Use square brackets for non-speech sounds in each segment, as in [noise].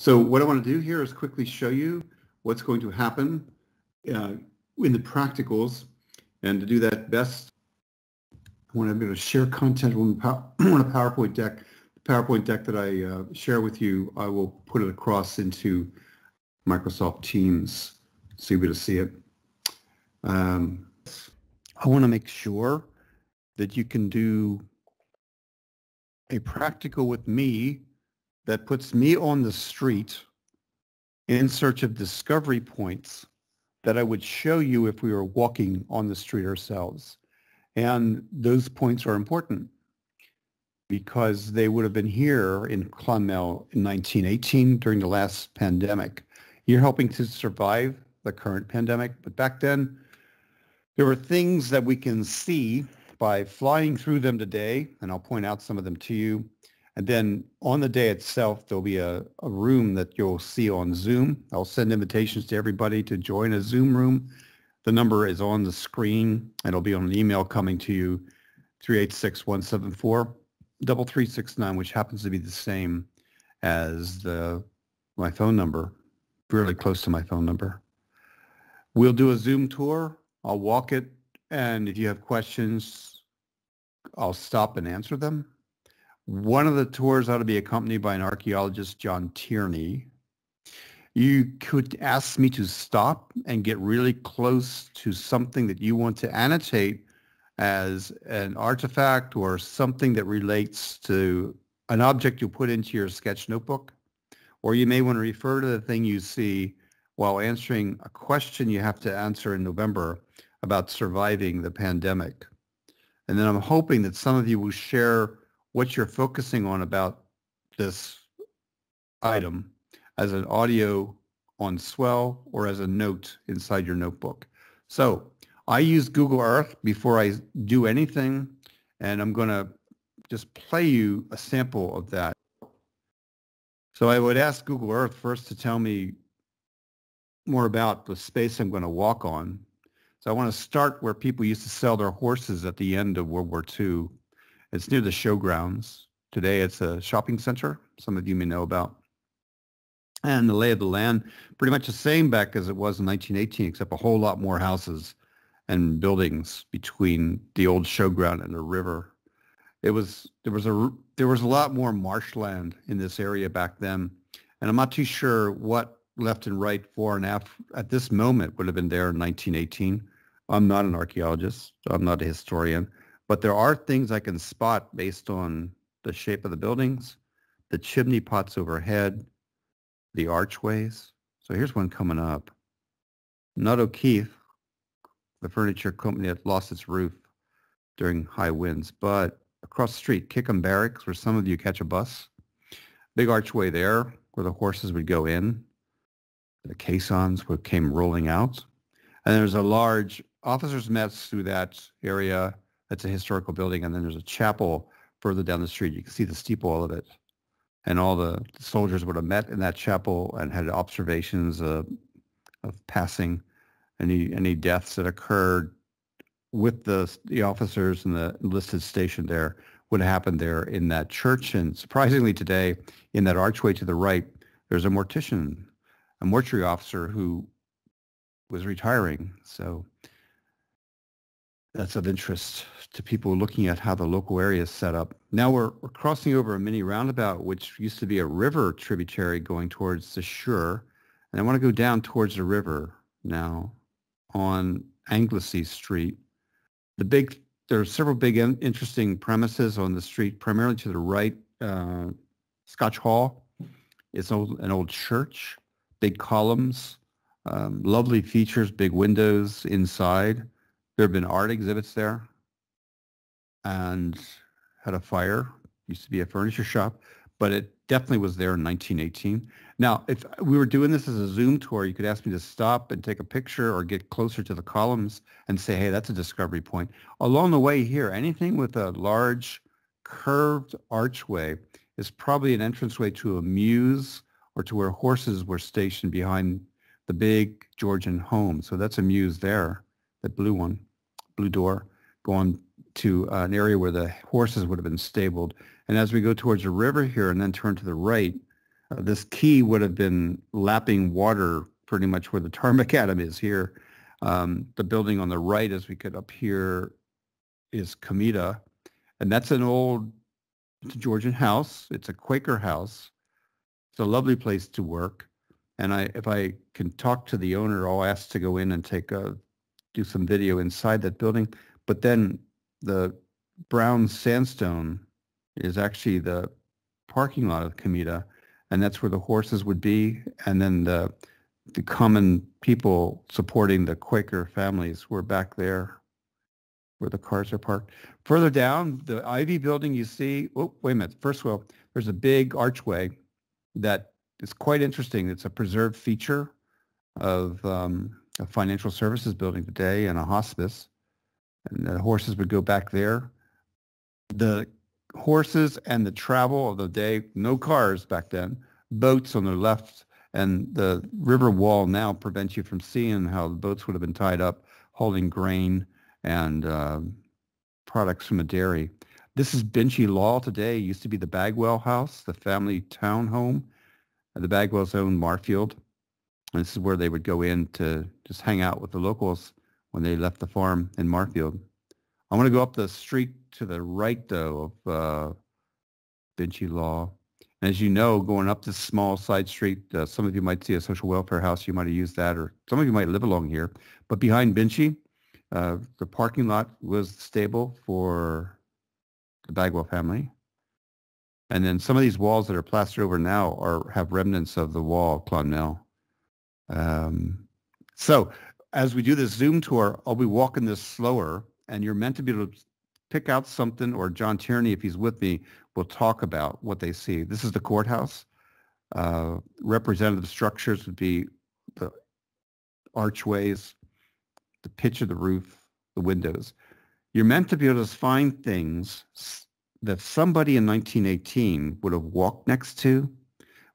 So what I want to do here is quickly show you what's going to happen uh, in the practicals. And to do that best, I want to be able to share content [clears throat] on, a PowerPoint deck. The PowerPoint deck that I uh, share with you, I will put it across into Microsoft Teams so you'll be able to see it. Um, I want to make sure that you can do a practical with me that puts me on the street in search of discovery points that I would show you if we were walking on the street ourselves. And those points are important because they would have been here in Clonmel in 1918 during the last pandemic. You're helping to survive the current pandemic, but back then there were things that we can see by flying through them today, and I'll point out some of them to you. And then on the day itself, there'll be a, a room that you'll see on Zoom. I'll send invitations to everybody to join a Zoom room. The number is on the screen. It'll be on an email coming to you, 386-174-3369, which happens to be the same as the my phone number, really close to my phone number. We'll do a Zoom tour. I'll walk it, and if you have questions, I'll stop and answer them. One of the tours ought to be accompanied by an archaeologist, John Tierney. You could ask me to stop and get really close to something that you want to annotate as an artifact or something that relates to an object you put into your sketch notebook. Or you may want to refer to the thing you see while answering a question you have to answer in November about surviving the pandemic. And then I'm hoping that some of you will share what you're focusing on about this item as an audio on Swell or as a note inside your notebook. So I use Google Earth before I do anything, and I'm going to just play you a sample of that. So I would ask Google Earth first to tell me more about the space I'm going to walk on. So I want to start where people used to sell their horses at the end of World War II it's near the showgrounds. Today it's a shopping center, some of you may know about. And the lay of the land, pretty much the same back as it was in 1918, except a whole lot more houses and buildings between the old showground and the river. It was there was a there was a lot more marshland in this area back then, and I'm not too sure what left and right, fore and aft at this moment would have been there in 1918. I'm not an archaeologist. I'm not a historian. But there are things I can spot based on the shape of the buildings, the chimney pots overhead, the archways. So here's one coming up. Nutt O'Keefe, the furniture company that lost its roof during high winds. But across the street, Kickham Barracks, where some of you catch a bus. Big archway there where the horses would go in. The caissons would came rolling out. And there's a large officers' mess through that area that's a historical building, and then there's a chapel further down the street. You can see the steeple of it, and all the soldiers would have met in that chapel and had observations of, of passing any any deaths that occurred with the the officers and the enlisted station there would have happened there in that church. And surprisingly, today in that archway to the right, there's a mortician, a mortuary officer who was retiring. So that's of interest to people looking at how the local area is set up. Now we're, we're crossing over a mini roundabout, which used to be a river tributary going towards the Suir. And I want to go down towards the river now on Anglesey Street. The big, there are several big in, interesting premises on the street, primarily to the right. Uh, Scotch Hall It's old, an old church, big columns, um, lovely features, big windows inside. There have been art exhibits there and had a fire. Used to be a furniture shop, but it definitely was there in 1918. Now, if we were doing this as a Zoom tour, you could ask me to stop and take a picture or get closer to the columns and say, hey, that's a discovery point. Along the way here, anything with a large curved archway is probably an entranceway to a mews or to where horses were stationed behind the big Georgian home. So that's a mews there, that blue one, blue door, going to uh, an area where the horses would have been stabled. And as we go towards the river here and then turn to the right, Uh, this quay would have been lapping water pretty much where the tar macadam [laughs] is here. Um, the building on the right as we could up here is Comida. And that's an old Georgian house. It's a Quaker house. It's a lovely place to work. And I, if I can talk to the owner, I'll ask to go in and take a, do some video inside that building. But then the brown sandstone is actually the parking lot of Comida, and that's where the horses would be. And then the the common people supporting the Quaker families were back there where the cars are parked. Further down, the Ivy building you see, oh, wait a minute. First of all, there's a big archway that is quite interesting. It's a preserved feature of um, a financial services building today and a hospice. And the horses would go back there. The horses and the travel of the day, no cars back then, boats on the left, and the river wall now prevents you from seeing how the boats would have been tied up holding grain and uh, products from a dairy. This is Binchy Law today. It used to be the Bagwell House, the family town home. The Bagwells owned Marlfield. And this is where they would go in to just hang out with the locals when they left the farm in Marlfield. I want to go up the street to the right, though, of uh, Binchy Law. As you know, going up this small side street, uh, some of you might see a social welfare house. You might have used that, or some of you might live along here. But behind Binchy, uh, the parking lot was stable for the Bagwell family. And then some of these walls that are plastered over now are have remnants of the wall of Clonmel. Um, so as we do this Zoom tour, I'll be walking this slower, and you're meant to be able to pick out something, or John Tierney, if he's with me, will talk about what they see. This is the courthouse. Uh, representative structures would be the archways, the pitch of the roof, the windows. You're meant to be able to find things that somebody in 1918 would have walked next to,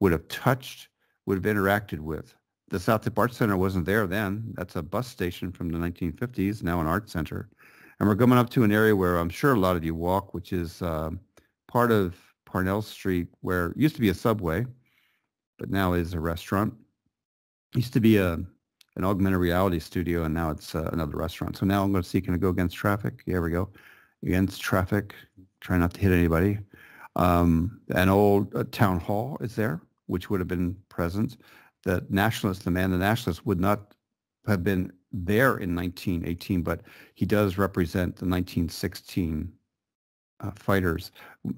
would have touched, would have interacted with. The South Tip Art Center wasn't there then. That's a bus station from the 1950s, now an art center. And we're coming up to an area where I'm sure a lot of you walk, which is uh, part of Parnell Street, where it used to be a subway, but now is a restaurant. Used to be a an augmented reality studio, and now it's uh, another restaurant. So now I'm going to see can I go against traffic? Here we go. Against traffic. Try not to hit anybody. Um, an old uh, town hall is there, which would have been present. The nationalist, the man, the nationalist would not have been there in 1918, but he does represent the 1916 uh, fighters,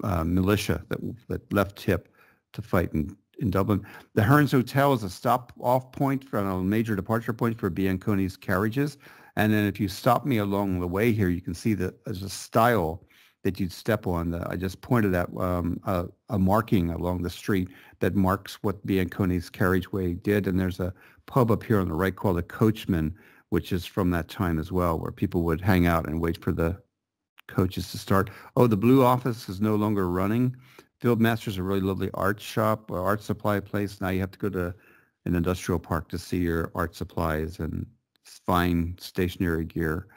uh, militia that, that left Tip to fight in, in Dublin. The Hearns Hotel is a stop-off point from a major departure point for Bianconi's carriages. And then if you stop me along the way here, you can see that there's a stile that you'd step on. I just pointed at um, a, a, marking along the street that marks what Bianconi's carriageway did. And there's a pub up here on the right called the Coachman, which is from that time as well, where people would hang out and wait for the coaches to start. Oh, the Blue Office is no longer running. Fieldmaster's a really lovely art shop, or art supply place. Now you have to go to an industrial park to see your art supplies and fine stationary gear.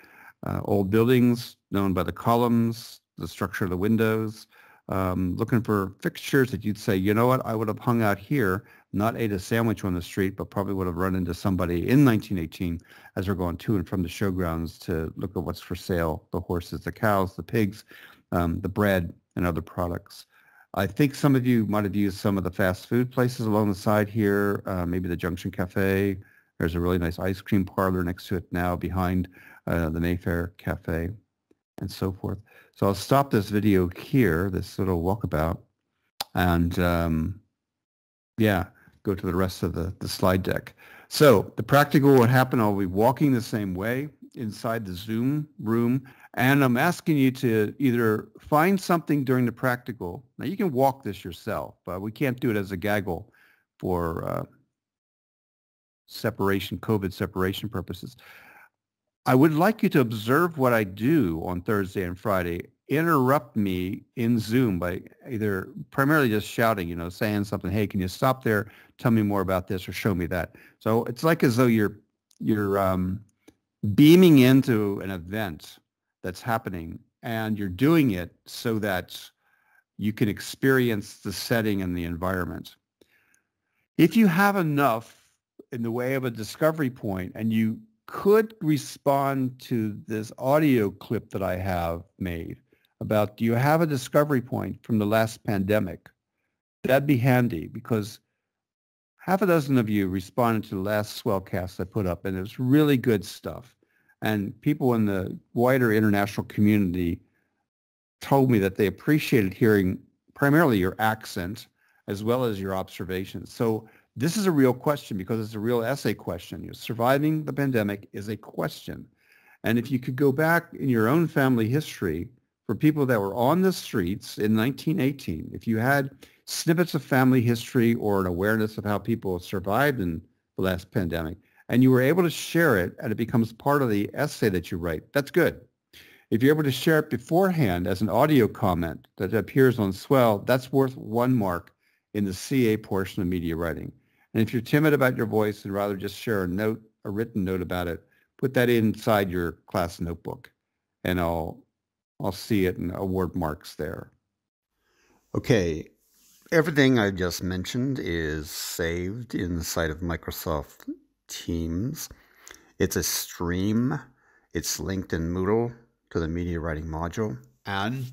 Uh, old buildings known by the columns, the structure of the windows, um, looking for fixtures that you'd say, you know what, I would have hung out here not ate a sandwich on the street, but probably would have run into somebody in 1918 as they're going to and from the showgrounds to look at what's for sale, the horses, the cows, the pigs, um, the bread, and other products. I think some of you might have used some of the fast food places along the side here, uh, maybe the Junction Cafe. There's a really nice ice cream parlor next to it now behind uh, the Mayfair Cafe and so forth. So I'll stop this video here, this little walkabout. And um, yeah, go to the rest of the, the slide deck. So the practical what happened, I'll be walking the same way inside the Zoom room, and I'm asking you to either find something during the practical. Now you can walk this yourself, but we can't do it as a gaggle for uh, separation, COVID separation purposes. I would like you to observe what I do on Thursday and Friday interrupt me in Zoom by either primarily just shouting, you know, saying something, hey, can you stop there? Tell me more about this or show me that. So it's like as though you're you're um, beaming into an event that's happening and you're doing it so that you can experience the setting and the environment. If you have enough in the way of a discovery point and you could respond to this audio clip that I have made about do you have a discovery point from the last pandemic? That'd be handy because half a dozen of you responded to the last Swellcast I put up and it was really good stuff. And people in the wider international community told me that they appreciated hearing primarily your accent as well as your observations. So this is a real question because it's a real essay question. You surviving the pandemic is a question. And if you could go back in your own family history for people that were on the streets in 1918, if you had snippets of family history or an awareness of how people survived in the last pandemic, and you were able to share it and it becomes part of the essay that you write, that's good. If you're able to share it beforehand as an audio comment that appears on Swell, that's worth one mark in the CA portion of media writing. And if you're timid about your voice and rather just share a note, a written note about it, put that inside your class notebook and I'll, I'll see it and award marks there. Okay. Everything I just mentioned is saved inside of Microsoft Teams. It's a stream. It's linked in Moodle to the media writing module and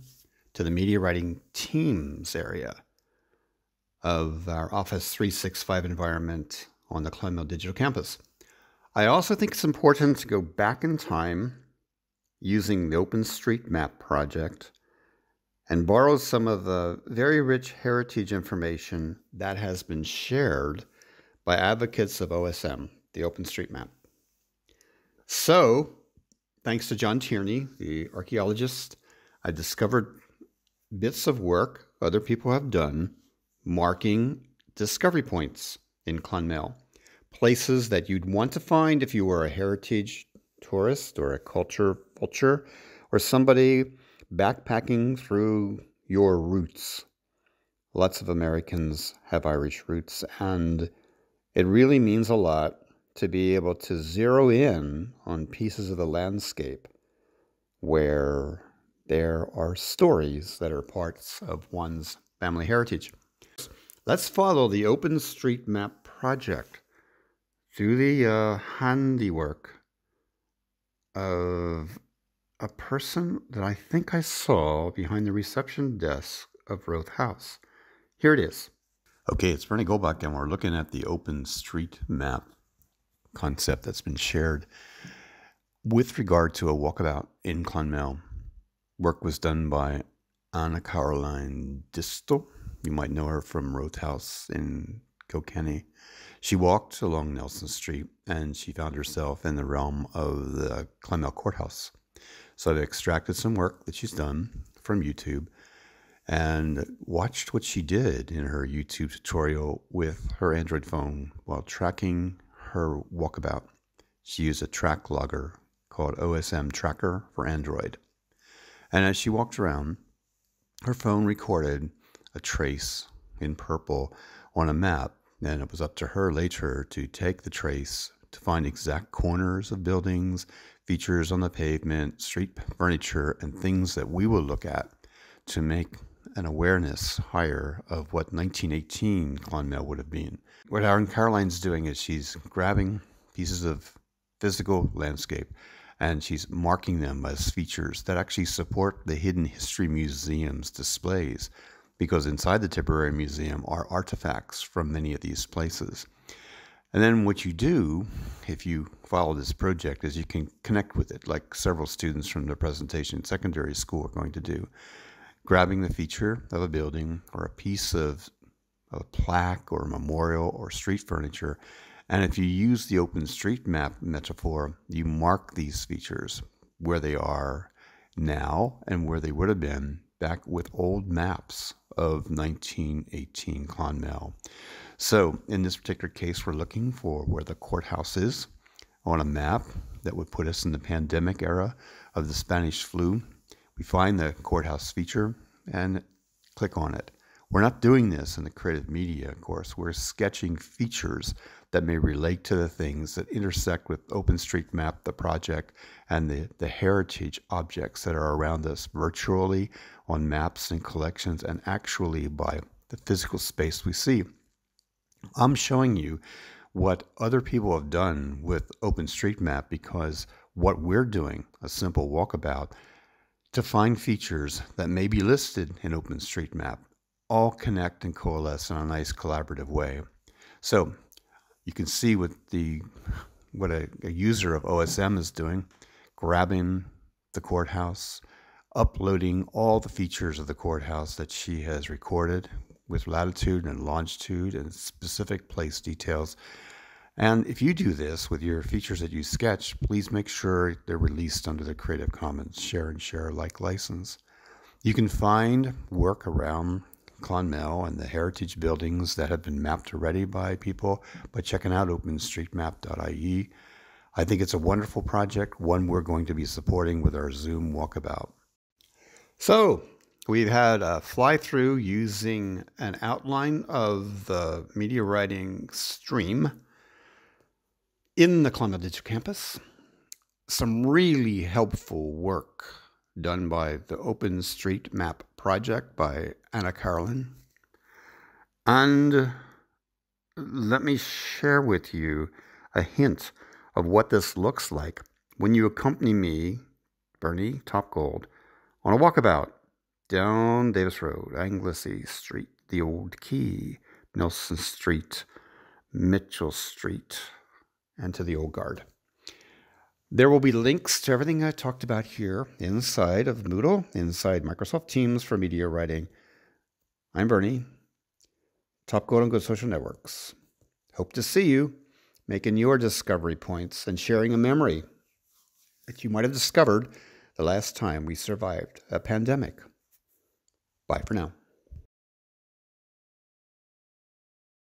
to the media writing teams area of our Office 365 environment on the Clonmel Digital Campus. I also think it's important to go back in time using the OpenStreetMap project and borrow some of the very rich heritage information that has been shared by advocates of OSM, the OpenStreetMap. So, thanks to John Tierney, the archaeologist, I discovered bits of work other people have done marking discovery points in Clonmel, places that you'd want to find if you were a heritage tourist or a culture vulture or somebody backpacking through your roots. Lots of Americans have Irish roots, and it really means a lot to be able to zero in on pieces of the landscape where there are stories that are parts of one's family heritage. Let's follow the OpenStreetMap project through the uh, handiwork of a person that I think I saw behind the reception desk of Rothe House. Here it is. Okay, it's Bernie Goldbach, and we're looking at the OpenStreetMap concept that's been shared with regard to a walkabout in Clonmel. Work was done by Anna Caroline Distel you might know her from Rothe House in Kilkenny. She walked along Nelson Street and she found herself in the realm of the Clonmel Courthouse. So I've extracted some work that she's done from YouTube and watched what she did in her YouTube tutorial with her Android phone while tracking her walkabout. She used a track logger called OSM Tracker for Android. And as she walked around, her phone recorded a trace in purple on a map. And it was up to her later to take the trace to find exact corners of buildings, features on the pavement, street furniture, and things that we will look at to make an awareness higher of what 1918 Clonmel would have been. What Aaron Caroline's doing is she's grabbing pieces of physical landscape and she's marking them as features that actually support the Hidden History Museum's displays because inside the Tipperary Museum are artifacts from many of these places. And then what you do, if you follow this project, is you can connect with it, like several students from the presentation secondary school are going to do. Grabbing the feature of a building or a piece of a plaque or a memorial or street furniture. And if you use the OpenStreetMap metaphor, you mark these features where they are now and where they would have been back with old maps of 1918 Clonmel. So in this particular case, we're looking for where the courthouse is on a map that would put us in the pandemic era of the Spanish flu. We find the courthouse feature and click on it. We're not doing this in the creative media, of course. We're sketching features that may relate to the things that intersect with OpenStreetMap, the project, and the, the heritage objects that are around us virtually on maps and collections and actually by the physical space we see. I'm showing you what other people have done with OpenStreetMap because what we're doing, a simple walkabout, to find features that may be listed in OpenStreetMap, all connect and coalesce in a nice collaborative way. So you can see what the what a, a user of OSM is doing, grabbing the courthouse, uploading all the features of the courthouse that she has recorded with latitude and longitude and specific place details. And if you do this with your features that you sketch, please make sure they're released under the Creative Commons share and share alike license. You can find work around Clonmel and the heritage buildings that have been mapped already by people by checking out openstreetmap.ie. I think it's a wonderful project, one we're going to be supporting with our Zoom walkabout. So, we've had a fly through using an outline of the media writing stream in the Clonmel Digital Campus. Some really helpful work done by the OpenStreetMap project by Anna Carolyn. And let me share with you a hint of what this looks like when you accompany me, Bernie Topgold, on a walkabout down Davis Road, Anglesey Street, the Old Quay, Nelson Street, Mitchel Street, and to the Old Guard. There will be links to everything I talked about here inside of Moodle, inside Microsoft Teams for media writing. I'm Bernie, Topgold on Good Social Networks. Hope to see you making your discovery points and sharing a memory that you might have discovered the last time we survived a pandemic. Bye for now.